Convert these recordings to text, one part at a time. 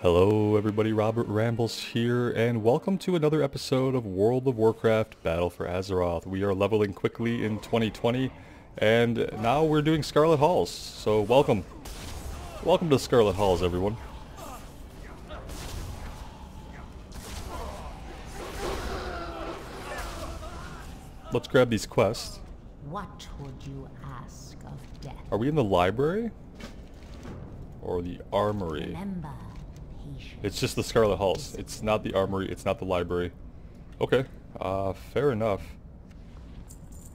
Hello everybody, Robert Rambles here, and welcome to another episode of World of Warcraft Battle for Azeroth. We are leveling quickly in 2020, and now we're doing Scarlet Halls, so welcome. Welcome to Scarlet Halls, everyone. Let's grab these quests. What would you ask of death? Are we in the library? Or the armory? Remember. It's just the Scarlet Halls. It's not the armory. It's not the library. Okay. Uh, fair enough.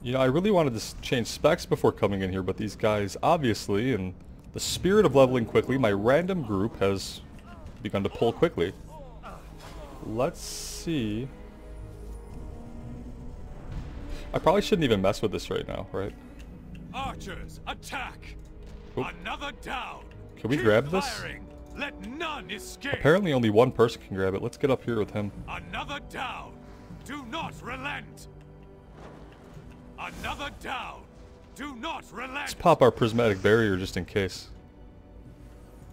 You know, I really wanted to change specs before coming in here, but these guys, obviously, in the spirit of leveling quickly, my random group has begun to pull quickly. Let's see. I probably shouldn't even mess with this right now, right? Archers, attack! Oop. Another down! Can we Keep grab this? firing. Let none escape! Apparently only one person can grab it. Let's get up here with him. Another down! Do not relent! Another down! Do not relent! Let's pop our prismatic barrier just in case.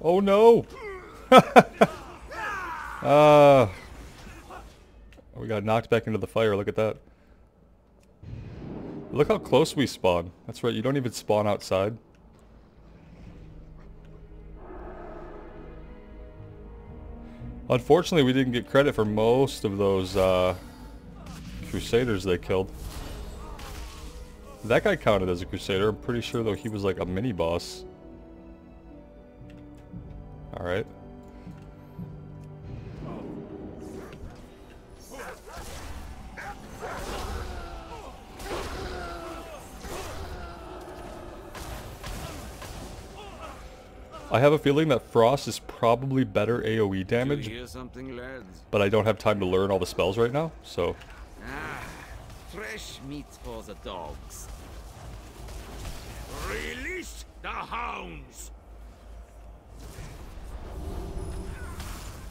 Oh no! Ah, we got knocked back into the fire. Look at that. Look how close we spawn. That's right. You don't even spawn outside. Unfortunately, we didn't get credit for most of those uh, crusaders they killed. That guy counted as a crusader. I'm pretty sure though he was like a mini boss. Alright. I have a feeling that Frost is probably better AoE damage, hear something, lads? but I don't have time to learn all the spells right now, so... Ah, fresh meat for the dogs. Release the hounds!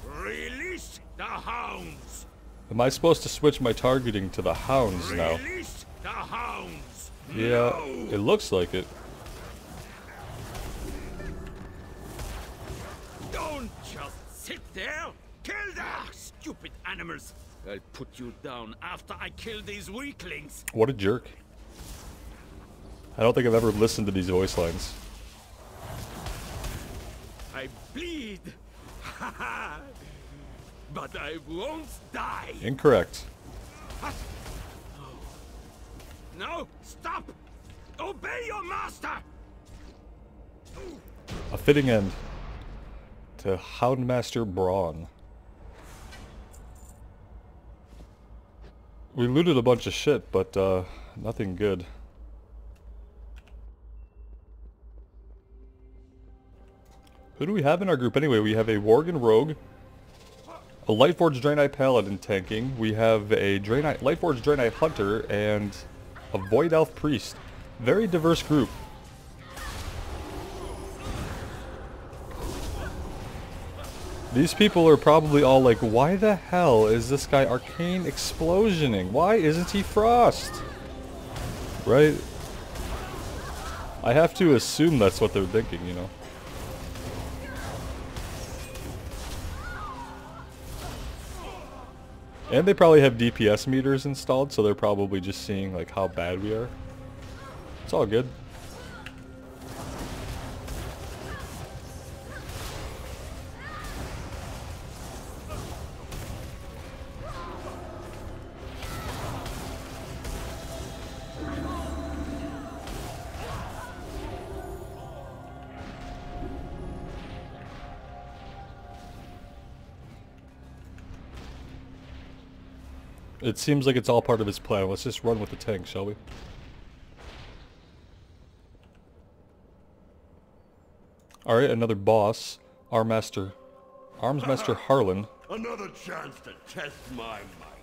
Release the hounds! Am I supposed to switch my targeting to the hounds now? Release the hounds! Yeah, it looks like it. Sit there! Kill the stupid animals! I'll put you down after I kill these weaklings! What a jerk. I don't think I've ever listened to these voice lines. I bleed! but I won't die! Incorrect. No! Stop! Obey your master! A fitting end to Houndmaster Braun. We looted a bunch of shit, but uh, nothing good. Who do we have in our group anyway? We have a Worgen Rogue, a Lightforged Draenei Paladin tanking, we have a Draenei, Lightforged Draenei Hunter, and a Void Elf Priest. Very diverse group. These people are probably all like, why the hell is this guy Arcane Explosioning? Why isn't he Frost? Right? I have to assume that's what they're thinking, you know? And they probably have DPS meters installed, so they're probably just seeing like how bad we are. It's all good. It seems like it's all part of his plan. Let's just run with the tank, shall we? Alright, another boss. Armmaster. Armsmaster Harlan. Another chance to test my might.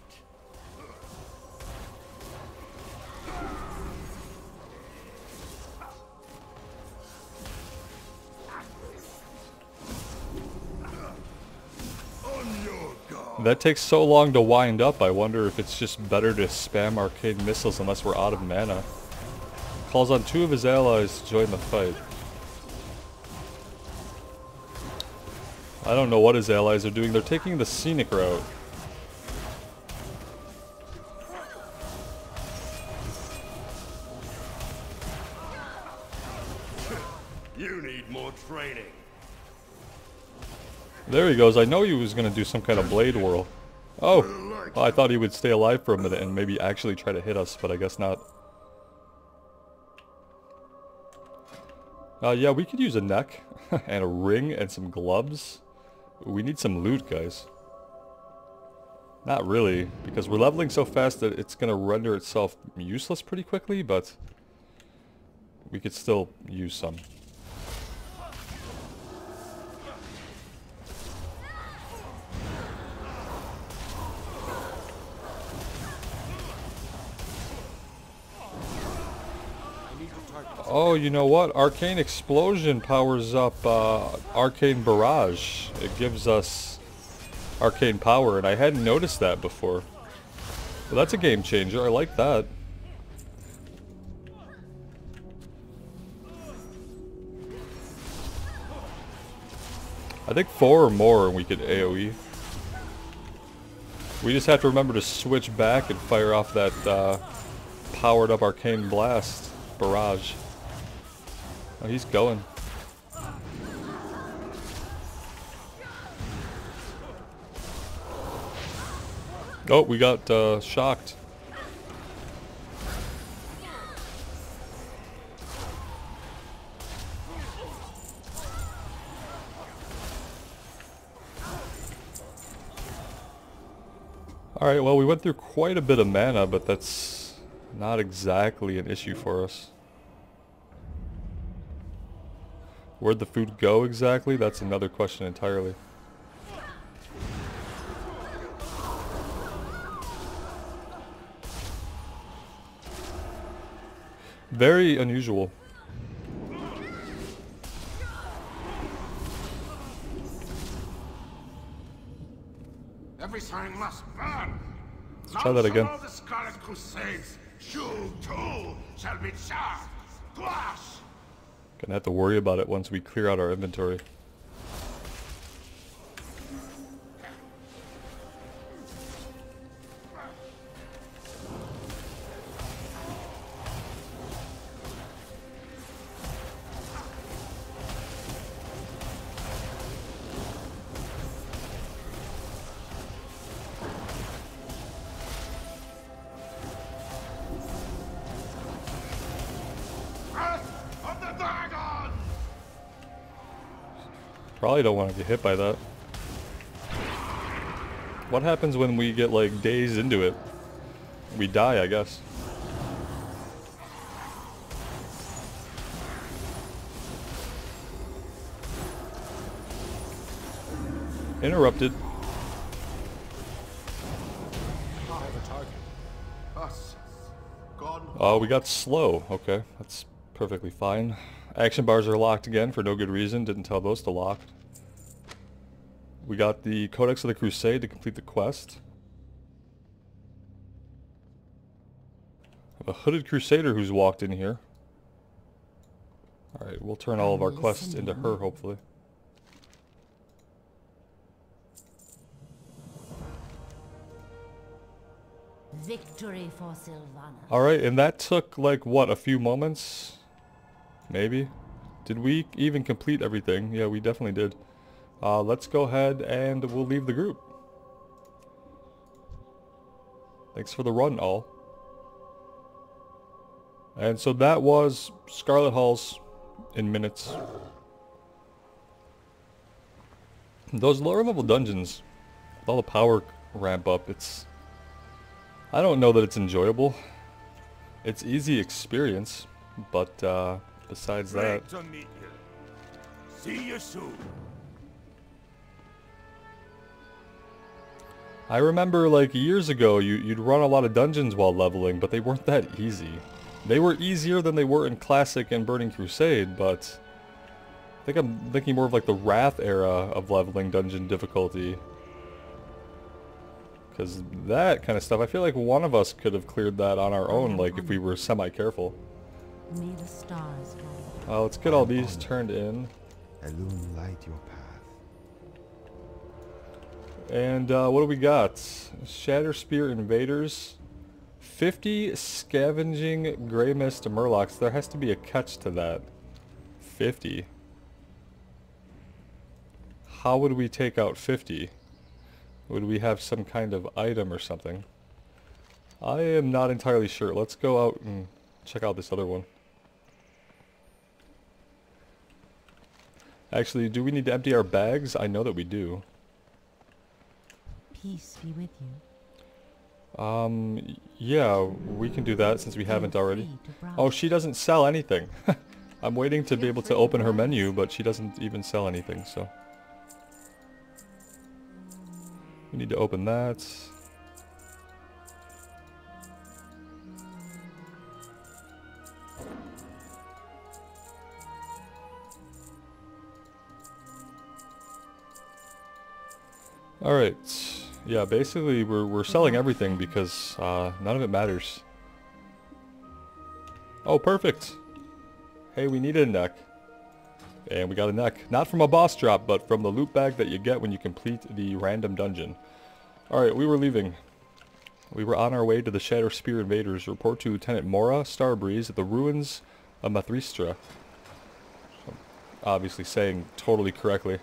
That takes so long to wind up, I wonder if it's just better to spam arcane missiles unless we're out of mana. Calls on two of his allies to join the fight. I don't know what his allies are doing. They're taking the scenic route. There he goes. I know he was going to do some kind of blade whirl. Oh, well, I thought he would stay alive for a minute and maybe actually try to hit us, but I guess not. Uh, yeah, we could use a neck and a ring and some gloves. We need some loot, guys. Not really, because we're leveling so fast that it's going to render itself useless pretty quickly, but we could still use some. Oh, you know what? Arcane Explosion powers up uh, Arcane Barrage. It gives us arcane power, and I hadn't noticed that before. Well, that's a game changer. I like that. I think four or more and we could AoE. We just have to remember to switch back and fire off that uh, powered up arcane blast barrage. Oh, he's going. Oh, we got uh, shocked. Alright, well we went through quite a bit of mana, but that's not exactly an issue for us. Where'd the food go exactly? That's another question entirely. Very unusual. Everything must burn. Let's try that again. You too shall be to ash. Gonna have to worry about it once we clear out our inventory. Probably don't want to get hit by that. What happens when we get like days into it? We die, I guess. Interrupted. I have a target. Us. Gone. Oh, we got slow. Okay, that's perfectly fine. Action bars are locked again for no good reason. Didn't tell those to lock. We got the Codex of the Crusade to complete the quest. A hooded crusader who's walked in here. Alright, we'll turn all of our quests into her, hopefully. Victory for Sylvana. Alright, and that took like, what, a few moments? Maybe? Did we even complete everything? Yeah, we definitely did. Uh, let's go ahead and we'll leave the group. Thanks for the run, all. And so that was Scarlet Halls in minutes. Those lower level dungeons, with all the power ramp up, it's... I don't know that it's enjoyable. It's easy experience, but uh, besides that... Great meet you. See you soon. I remember like years ago you, you'd run a lot of dungeons while leveling, but they weren't that easy. They were easier than they were in Classic and Burning Crusade, but I think I'm thinking more of like the Wrath era of leveling dungeon difficulty. Because that kind of stuff, I feel like one of us could have cleared that on our own, like if we were semi-careful. May the stars guide you. Uh, let's get all these turned in. Illuminate your path. And uh, what do we got? Shatter Spear Invaders. 50 Scavenging Grey Mist Murlocs. There has to be a catch to that. 50. How would we take out 50? Would we have some kind of item or something? I am not entirely sure. Let's go out and check out this other one. Actually, do we need to empty our bags? I know that we do. Peace be with you. Um, yeah, we can do that since we haven't already. free to browse. Oh, she doesn't sell anything. I'm waiting to be able to open her menu, but she doesn't even sell anything, so. We need to open that. Alright. Yeah, basically we're, we're selling everything because uh, none of it matters. Oh, perfect. Hey, we needed a neck. And we got a neck. Not from a boss drop, but from the loot bag that you get when you complete the random dungeon. Alright, we were leaving. We were on our way to the Shatter Spear Invaders. Report to Lieutenant Morra Starbreeze at the ruins of Mathristra. Obviously saying totally correctly.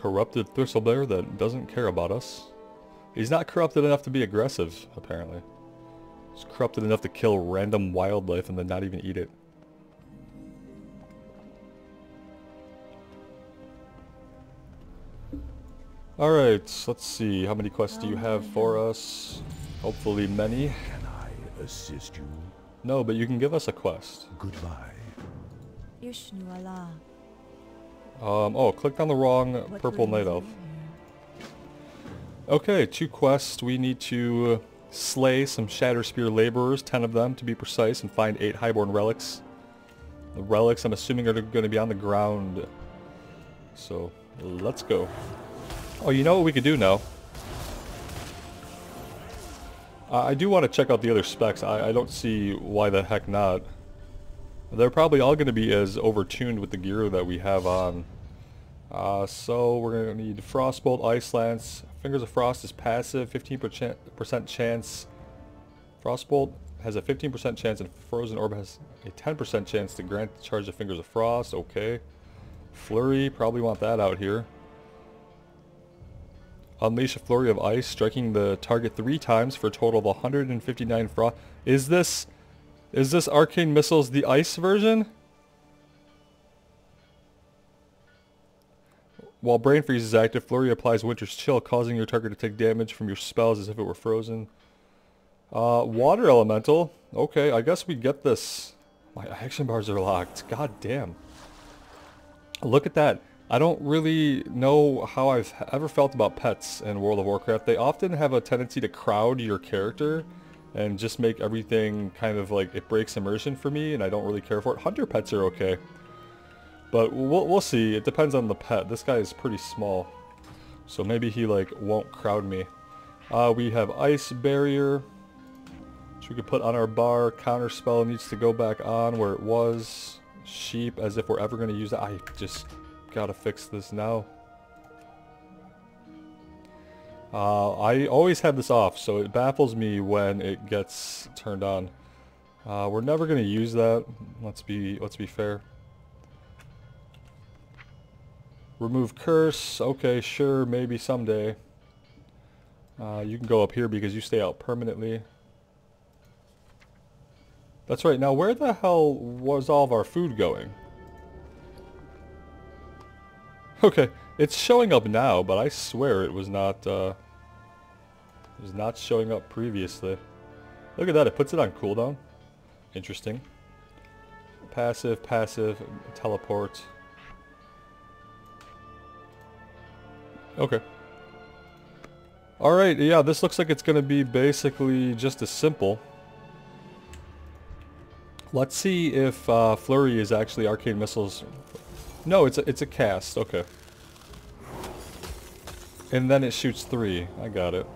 Corrupted Thistlebear that doesn't care about us. He's not corrupted enough to be aggressive, apparently. He's corrupted enough to kill random wildlife and then not even eat it. Alright, let's see. How many quests do you have for us? Hopefully many. Can I assist you? No, but you can give us a quest. Goodbye. Ishnu Allah. Um, oh, clicked on the wrong What purple night elf. Okay, two quests. We need to slay some Shatter Spear laborers, 10 of them to be precise, and find 8 Highborn relics. The relics, I'm assuming, are going to be on the ground. So, let's go. Oh, you know what we could do now? Uh, I do want to check out the other specs. I, I don't see why the heck not. They're probably all going to be as overtuned with the gear that we have on. Uh, so we're going to need Frostbolt, Ice Lance. Fingers of Frost is passive, 15% chance. Frostbolt has a 15% chance and Frozen Orb has a 10% chance to grant the charge of Fingers of Frost. Okay. Flurry, probably want that out here. Unleash a Flurry of Ice, striking the target three times for a total of 159 frost. Is this... Is this Arcane Missiles the Ice version? While Brain Freeze is active, Flurry applies Winter's Chill, causing your target to take damage from your spells as if it were frozen. Uh, Water Elemental. Okay, I guess we get this. My action bars are locked. God damn. Look at that. I don't really know how I've ever felt about pets in World of Warcraft. They often have a tendency to crowd your character and just make everything kind of like it breaks immersion for me and I don't really care for it. Hunter pets are okay. But we'll, we'll see. It depends on the pet. This guy is pretty small. So maybe he like won't crowd me. Uh, we have Ice Barrier. Which we could put on our bar. Counter spell needs to go back on where it was. Sheep as if we're ever going to use that. I just gotta fix this now. Uh, I always have this off, so it baffles me when it gets turned on. Uh, we're never going to use that. Let's be let's be fair. Remove curse. Okay, sure, maybe someday. Uh, you can go up here because you stay out permanently. That's right. Now, where the hell was all of our food going? Okay, it's showing up now, but I swear it was not, uh, it was not showing up previously. Look at that, it puts it on cooldown. Interesting. Passive, passive, teleport. Okay. Alright, yeah, this looks like it's going to be basically just as simple. Let's see if uh, Flurry is actually Arcane Missiles. No, it's a, it's a cast. Okay. And then it shoots three. I got it.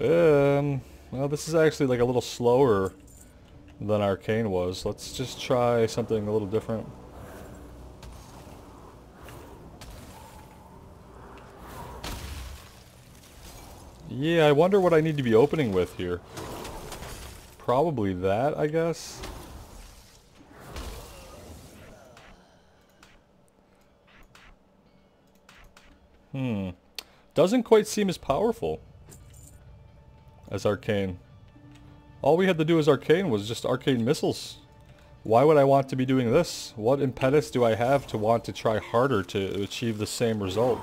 Um, well, this is actually like a little slower than Arcane was. Let's just try something a little different. Yeah, I wonder what I need to be opening with here. Probably that, I guess. Hmm. Doesn't quite seem as powerful as Arcane. All we had to do as Arcane was just Arcane Missiles. Why would I want to be doing this? What impetus do I have to want to try harder to achieve the same result?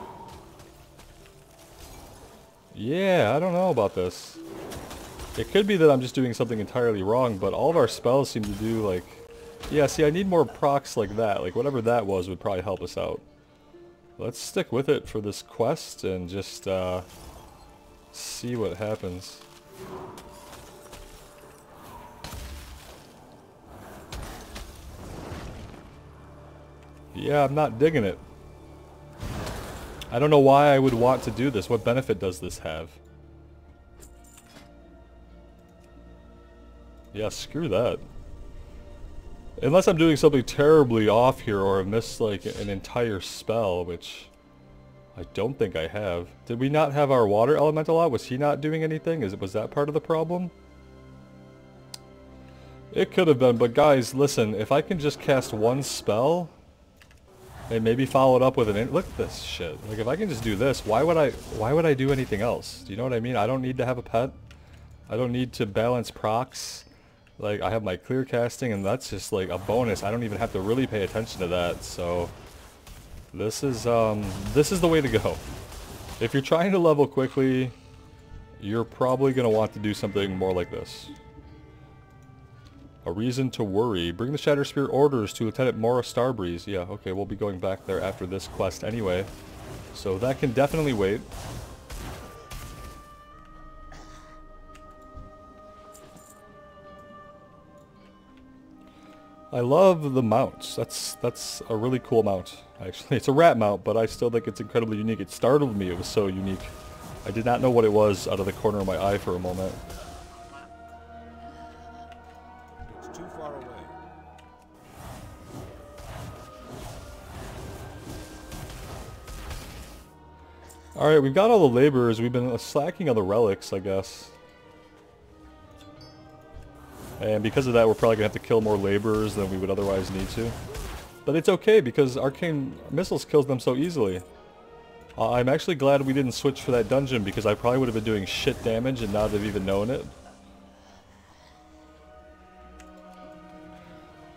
Yeah, I don't know about this. It could be that I'm just doing something entirely wrong, but all of our spells seem to do like... Yeah, see, I need more procs like that. Like, whatever that was would probably help us out. Let's stick with it for this quest and just uh, see what happens. Yeah, I'm not digging it. I don't know why I would want to do this. What benefit does this have? Yeah, screw that. Unless I'm doing something terribly off here or I missed like an entire spell, which I don't think I have. Did we not have our water elemental out? Was he not doing anything? Is it Was that part of the problem? It could have been, but guys, listen, if I can just cast one spell, and maybe follow it up with an look at this shit. Like if I can just do this, why would I why would I do anything else? Do you know what I mean? I don't need to have a pet. I don't need to balance procs. Like I have my clear casting and that's just like a bonus. I don't even have to really pay attention to that. So this is um this is the way to go. If you're trying to level quickly, you're probably going to want to do something more like this. A reason to worry. Bring the Shatter Spear orders to Lieutenant Morra Starbreeze. Yeah, okay, we'll be going back there after this quest anyway. So that can definitely wait. I love the mounts. That's that's a really cool mount, actually. It's a rat mount, but I still think it's incredibly unique. It startled me. It was so unique. I did not know what it was out of the corner of my eye for a moment. Alright, we've got all the laborers. We've been slacking on the relics, I guess. And because of that, we're probably going to have to kill more laborers than we would otherwise need to. But it's okay, because Arcane Missiles kills them so easily. Uh, I'm actually glad we didn't switch for that dungeon, because I probably would have been doing shit damage and not have even known it.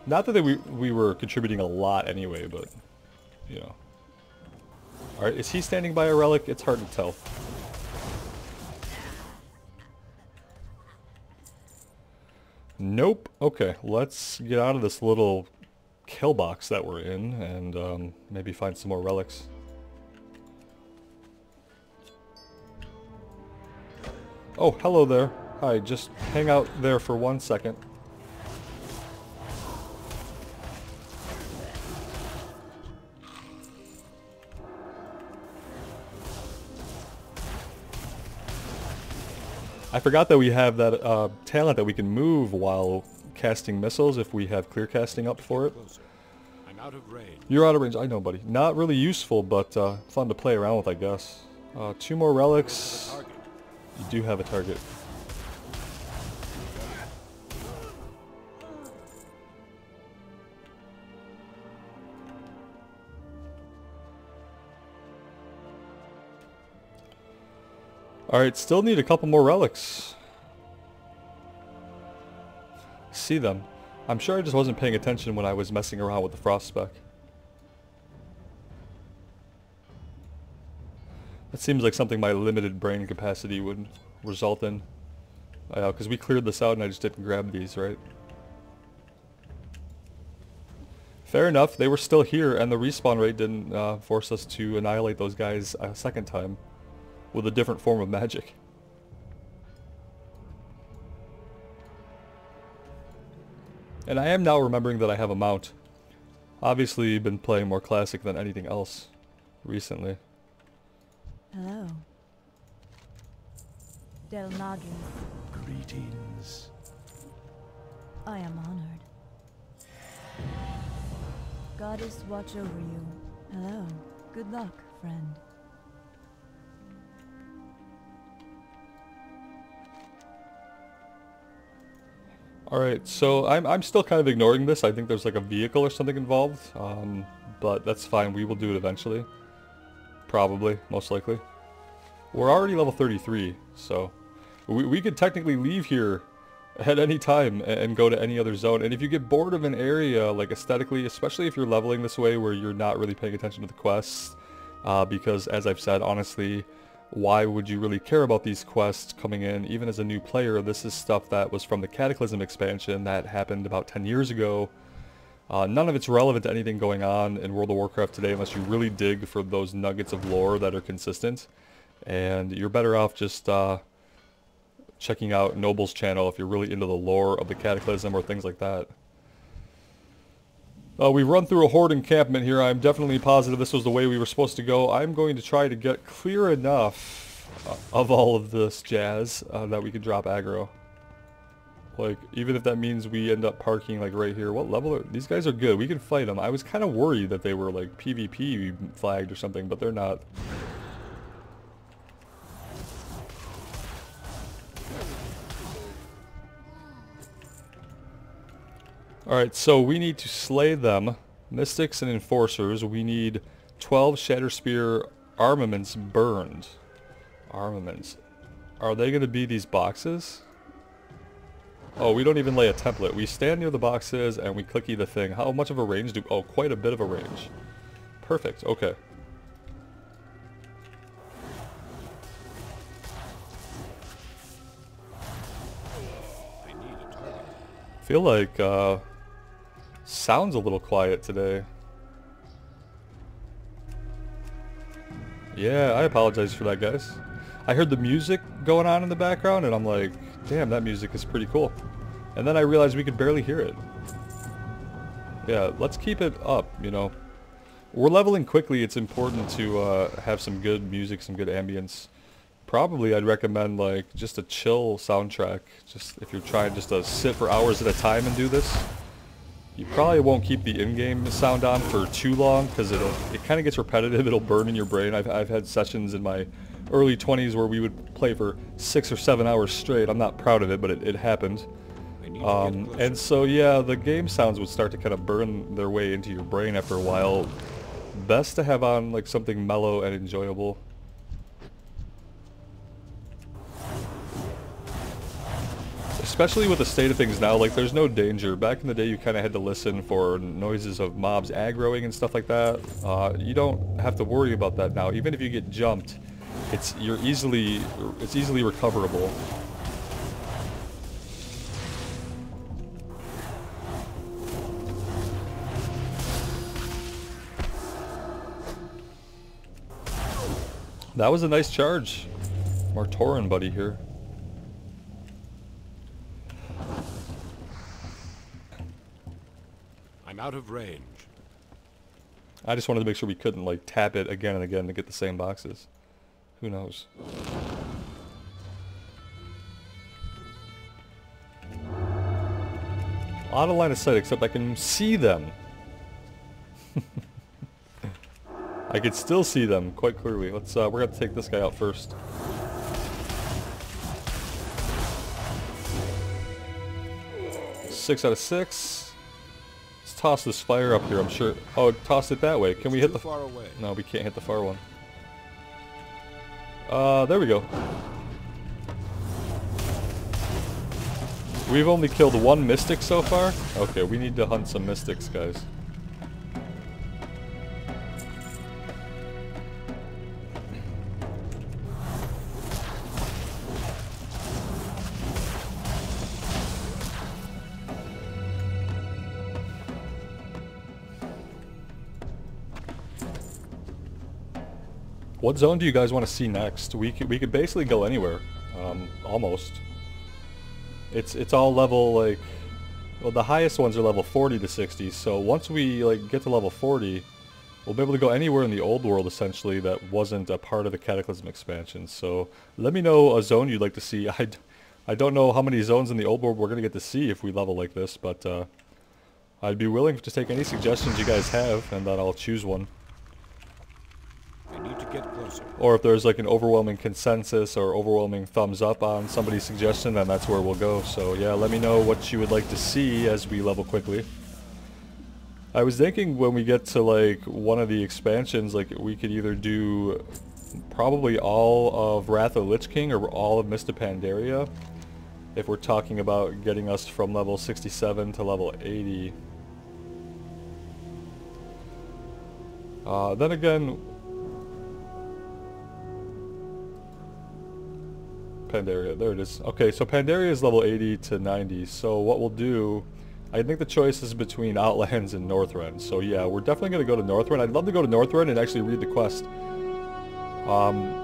Not that we, we were contributing a lot anyway, but, you know. Alright, is he standing by a relic? It's hard to tell. Nope. Okay, let's get out of this little kill box that we're in and um, maybe find some more relics. Oh, hello there. Hi, just hang out there for one second. Forgot that we have that uh, talent that we can move while casting missiles if we have clear casting up for it. Out. You're out of range, I know buddy. Not really useful, but uh, fun to play around with I guess. Uh, two more relics. You do have a target. Alright, still need a couple more relics. See them. I'm sure I just wasn't paying attention when I was messing around with the frost spec. That seems like something my limited brain capacity would result in. Because uh, we cleared this out and I just didn't grab these, right? Fair enough, they were still here, and the respawn rate didn't uh, force us to annihilate those guys a second time with a different form of magic. And I am now remembering that I have a mount. Obviously, been playing more classic than anything else recently. Hello. Del Madrid. Greetings. I am honored. Goddess watch over you. Hello. Good luck, friend. Alright, so I'm, I'm still kind of ignoring this. I think there's like a vehicle or something involved. Um, but that's fine. We will do it eventually. Probably, most likely. We're already level 33, so... We, we could technically leave here at any time and, go to any other zone. And if you get bored of an area, like aesthetically, especially if you're leveling this way where you're not really paying attention to the quests, uh, because as I've said, honestly, why would you really care about these quests coming in even as a new player? This is stuff that was from the cataclysm expansion that happened about 10 years ago. Uh, none of it's relevant to anything going on in World of Warcraft today unless you really dig for those nuggets of lore that are consistent. And you're better off just uh, checking out Nobbel's channel if you're really into the lore of the cataclysm or things like that uh, we've run through a horde encampment here. I'm definitely positive this was the way we were supposed to go. I'm going to try to get clear enough uh, of all of this jazz uh, that we can drop aggro. Like, even if that means we end up parking, like, right here. What level are... These guys are good. We can fight them. I was kind of worried that they were, like, PvP flagged or something, but they're not. Alright, so we need to slay them. Mystics and Enforcers. We need 12 Shatter Spear armaments burned. Armaments. Are they going to be these boxes? Oh, we don't even lay a template. We stand near the boxes and we clicky the thing. How much of a range do... Oh, quite a bit of a range. Perfect. Okay. feel like uh, Sounds a little quiet today. Yeah, I apologize for that, guys. I heard the music going on in the background, and I'm like, damn, that music is pretty cool. And then I realized we could barely hear it. Yeah, let's keep it up, you know. We're leveling quickly. It's important to uh, have some good music, some good ambience. Probably I'd recommend like just a chill soundtrack. Just if you're trying just to sit for hours at a time and do this. You probably won't keep the in-game sound on for too long because it'll it kind of gets repetitive. It'll burn in your brain. I've, I've had sessions in my early 20s where we would play for six or seven hours straight. I'm not proud of it, but it, it happened. Um, and so yeah, the game sounds would start to kind of burn their way into your brain after a while. Best to have on like something mellow and enjoyable. Especially with the state of things now, like there's no danger. Back in the day, you kind of had to listen for noises of mobs aggroing and stuff like that. Uh, you don't have to worry about that now. Even if you get jumped, it's you're easily it's easily recoverable. That was a nice charge. Martoran buddy here. Out of range. I just wanted to make sure we couldn't like tap it again and again to get the same boxes. Who knows? Out of line of sight, except I can see them. I could still see them quite clearly. Let's. Uh, we're gonna take this guy out first. Six out of six toss this fire up here, I'm sure. Oh, toss it that way. Can we hit the... far away. No, we can't hit the far one. Uh, there we go. We've only killed one mystic so far? Okay, we need to hunt some mystics, guys. What zone do you guys want to see next? We could, we could basically go anywhere, um, almost. It's it's all level like, well the highest ones are level 40 to 60. So once we like get to level 40, we'll be able to go anywhere in the old world essentially that wasn't a part of the Cataclysm expansion. So let me know a zone you'd like to see. I, I don't know how many zones in the old world we're gonna get to see if we level like this, but uh, I'd be willing to take any suggestions you guys have, and then I'll choose one. I need to get closer. Or if there's like an overwhelming consensus or overwhelming thumbs up on somebody's suggestion, then that's where we'll go. So yeah, let me know what you would like to see as we level quickly. I was thinking when we get to like one of the expansions, like we could either do probably all of Wrath of Lich King or all of of Pandaria. If we're talking about getting us from level 67 to level 80. Uh, then again, Pandaria. There it is. Okay, so Pandaria is level 80 to 90. So what we'll do, I think the choice is between Outlands and Northrend. So yeah, we're definitely going to go to Northrend. I'd love to go to Northrend and actually read the quest. Um,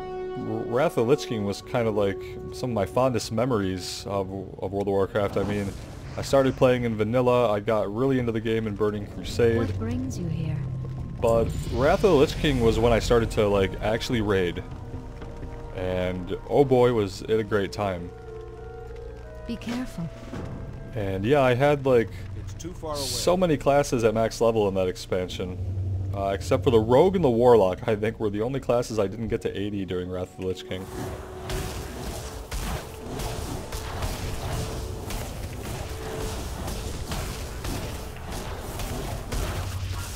Wrath of the Lich King was kind of like some of my fondest memories of, of World of Warcraft. I mean, I started playing in vanilla. I got really into the game in Burning Crusade. What brings you here? But Wrath of the Lich King was when I started to like actually raid. And oh boy was it a great time. Be careful. And yeah, I had like It's too far away. so many classes at max level in that expansion. Uh, except for the Rogue and the Warlock, I think were the only classes I didn't get to 80 during Wrath of the Lich King.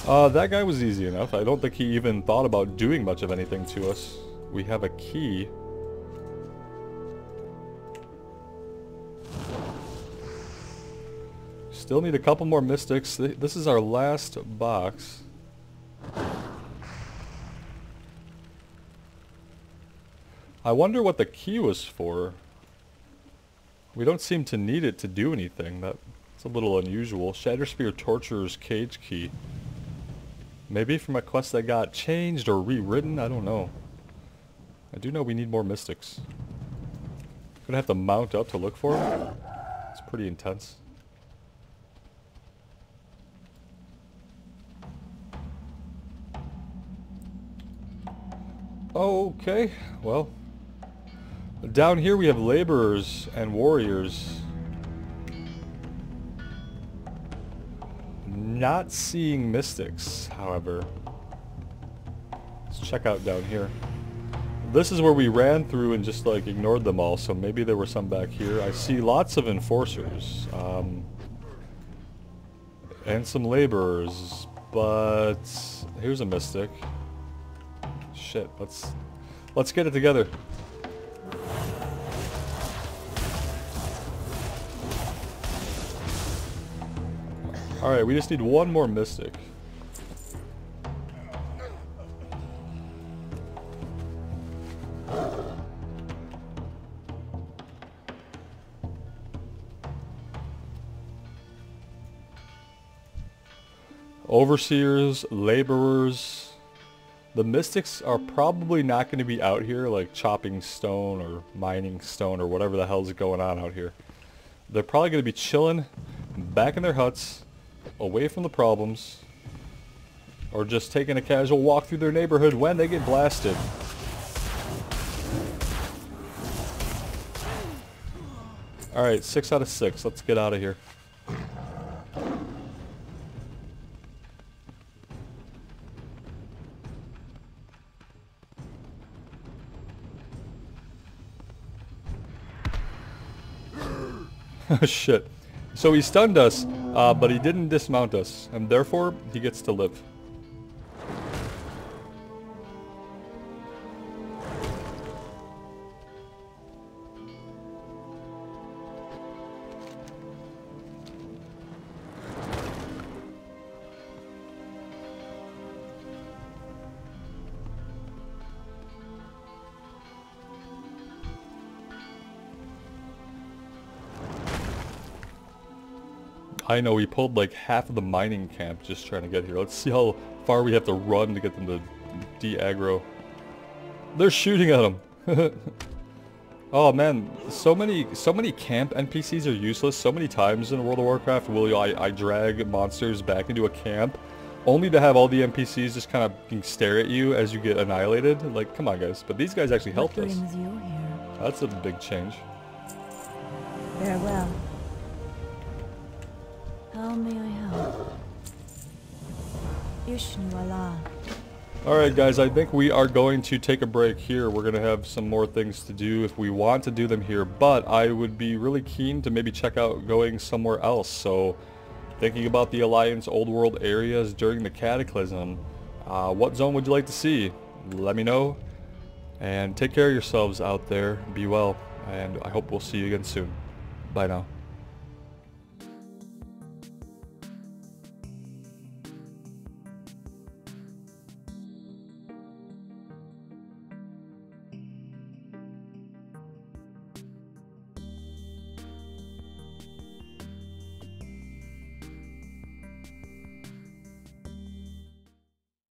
Uh, that guy was easy enough. I don't think he even thought about doing much of anything to us. We have a key. Still need a couple more mystics. This is our last box. I wonder what the key was for. We don't seem to need it to do anything. That's a little unusual. Shatterspear Torturer's Cage Key. Maybe from a quest that got changed or rewritten? I don't know. I do know we need more mystics. Gonna have to mount up to look for them. It's pretty intense. Okay, well. Down here we have laborers and warriors. Not seeing mystics, however. Let's check out down here. This is where we ran through and just like ignored them all, so maybe there were some back here. I see lots of enforcers. Um, and some laborers, but here's a mystic. Shit, let's let's get it together. Alright, we just need one more mystic. Overseers, laborers. The mystics are probably not going to be out here like chopping stone or mining stone or whatever the hell's going on out here. They're probably going to be chilling back in their huts, away from the problems, or just taking a casual walk through their neighborhood when they get blasted. Alright, six out of six. Let's get out of here. Shit. So he stunned us, uh, but he didn't dismount us, and therefore he gets to live. I know we pulled like half of the mining camp just trying to get here. Let's see how far we have to run to get them to de-aggro. They're shooting at them! oh man, so many so many camp NPCs are useless. So many times in World of Warcraft will I, I drag monsters back into a camp only to have all the NPCs just kind of stare at you as you get annihilated. Like, come on guys. But these guys actually helped us. brings you here? That's a big change. Farewell. Alright guys, I think we are going to take a break here. We're going to have some more things to do if we want to do them here, but I would be really keen to maybe check out going somewhere else. So, thinking about the Alliance Old World areas during the Cataclysm, uh, what zone would you like to see? Let me know. And take care of yourselves out there. Be well. And I hope we'll see you again soon. Bye now.